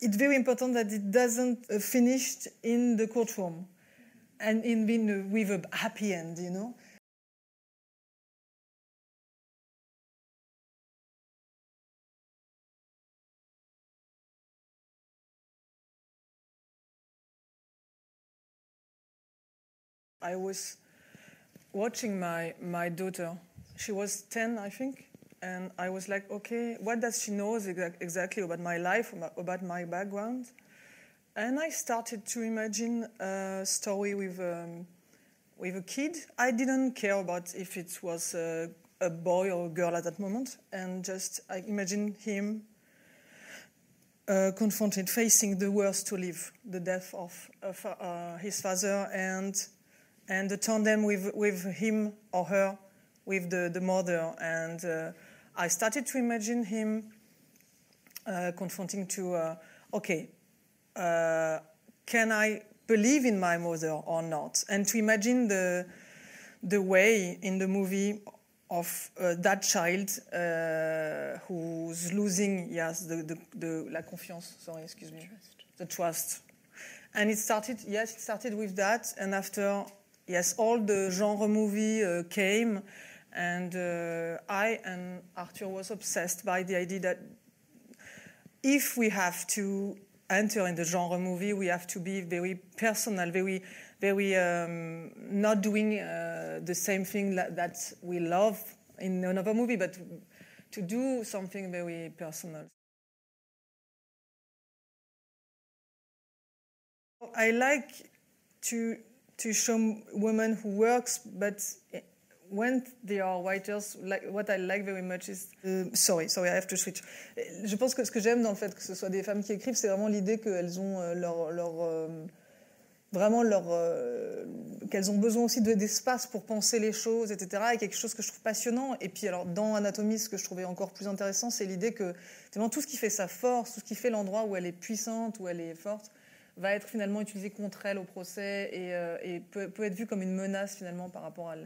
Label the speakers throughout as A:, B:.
A: it's very important that it doesn't uh, finish in the courtroom and in, in with a happy end, you know. I was watching my, my daughter. She was 10, I think. And I was like, okay, what does she know exactly about my life, about my background? And I started to imagine a story with, um, with a kid. I didn't care about if it was a, a boy or a girl at that moment. And just I imagined him uh, confronted, facing the worst to live, the death of, of uh, his father and and the tandem with, with him or her, with the, the mother. And uh, I started to imagine him uh, confronting to, uh, okay, uh, can I believe in my mother or not? And to imagine the, the way in the movie of uh, that child uh, who's losing, yes, the, the, the, la confiance, sorry, excuse me, trust. the trust. And it started, yes, it started with that. And after yes, all the genre movie uh, came, and uh, I and Arthur was obsessed by the idea that if we have to enter in the genre movie, we have to be very personal, very, very um, not doing uh, the same thing that, we love in another movie, but to do something very personal. I like to to show women who works, but when they are writers, like, what I like very much is. Uh, sorry, sorry, I have to switch. Je pense que ce que j'aime dans le fait que ce soit des femmes qui écrivent, c'est vraiment l'idée qu'elles ont euh, leur. euh, vraiment leur. Euh, qu'elles ont besoin aussi d'espace pour penser les choses, etc. Et quelque chose que je trouve passionnant. Et puis, alors, dans Anatomie, ce que je trouvais encore plus intéressant, c'est l'idée que vraiment tout ce qui fait sa force, tout ce qui fait l'endroit où elle est puissante, où elle est forte, va être finalement utilisé contre elle au procès et, euh, peut, être vu comme une menace finalement par rapport à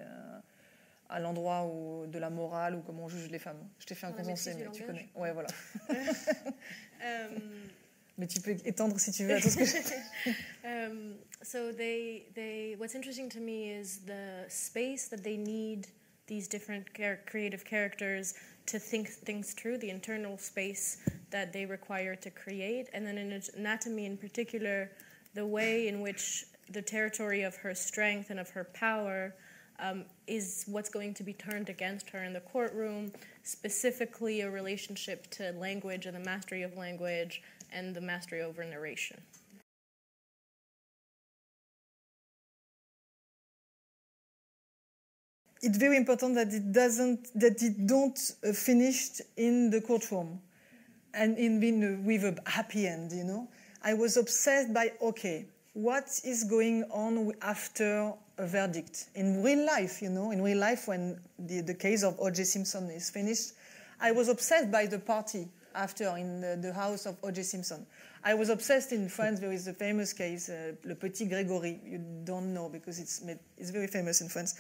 A: l'endroit de la morale ou comment on juge les femmes. Je t'ai fait un condensé, mais tu connais. Ouais, voilà. um, mais tu peux étendre si tu veux à tout ce que
B: um, so they, they, what's interesting to me is the space that they need these different creative characters to think things through, the internal space that they require to create. And then in anatomy in particular, the way in which the territory of her strength and of her power um, is what's going to be turned against her in the courtroom, specifically a relationship to language and the mastery of language and the mastery over narration.
A: It's very important that it doesn't that it don't uh, finish in the courtroom and in, being with a happy end, you know. I was obsessed by, okay, what is going on after a verdict in real life, you know, in real life when the, the case of O.J. Simpson is finished. I was obsessed by the party after in the, the house of O.J. Simpson. I was obsessed in France. There is a famous case, uh, Le Petit Grégory. You don't know because it's, it's very famous in France.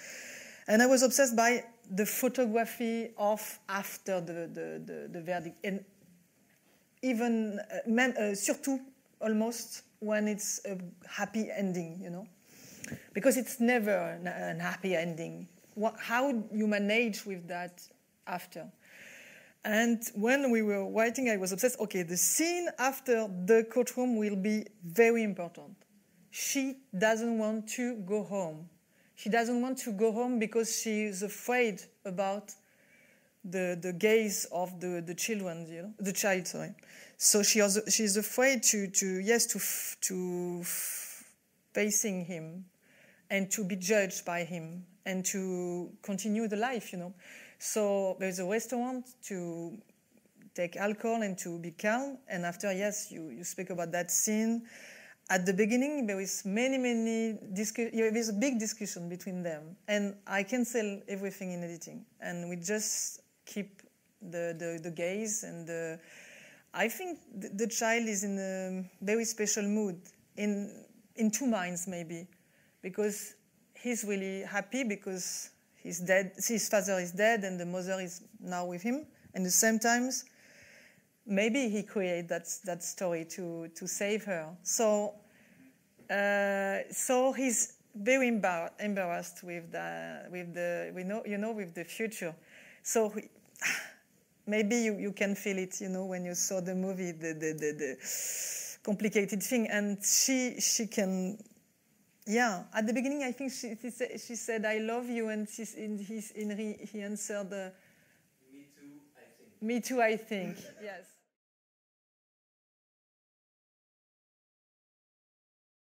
A: And I was obsessed by the photography of after the, the, the, the verdict. And even uh, uh, surtout almost when it's a happy ending, you know, because it's never a happy ending. How you manage with that after? And when we were writing, I was obsessed. Okay, the scene after the courtroom will be very important. She doesn't want to go home. She doesn't want to go home because she is afraid about the, the gaze of the, the children, you know, the child, sorry. So she was, she's afraid to, to yes, to, to facing him and to be judged by him and to continue the life, you know. So there's a restaurant to take alcohol and to be calm. And after, yes, you, you speak about that scene. At the beginning, there is many, many discu- there's a big discussion between them, and I cancel everything in editing, and we just keep the, the, the gaze and the, I think the, the child is in a very special mood, in, in two minds maybe, because he's really happy because he's dead, his father is dead and the mother is now with him, and the same times maybe he created that that story to to save her. So uh, so he's very embar- embarrassed with the with the we know you know with the future. So maybe you, you can feel it, you know, when you saw the movie, the the, the, the complicated thing, and she she can. Yeah, at the beginning, I think she she said, she said "I love you," and she's in his in he, he answered, uh,
C: Me too, I think.
A: "Me too, I think." yes.